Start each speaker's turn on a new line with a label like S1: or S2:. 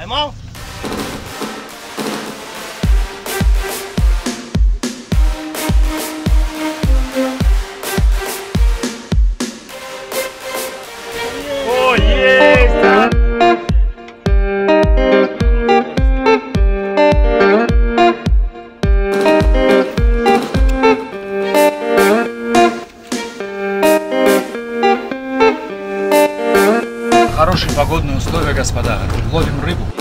S1: Поймал? Есть!
S2: Хорошие погодные условия, господа. Ловим рыбу.